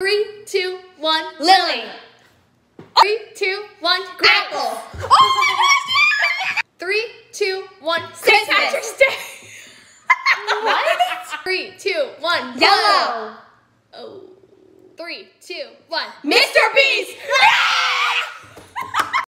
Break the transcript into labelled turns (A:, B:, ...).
A: Three, two, one.
B: Lily.
A: Three, two, one. Grape.
B: Apple.
A: Three, two, one, St. Patrick's Day. what? Three, two, one.
B: Yellow.
A: Oh. Three, two, one.
B: Mr. B.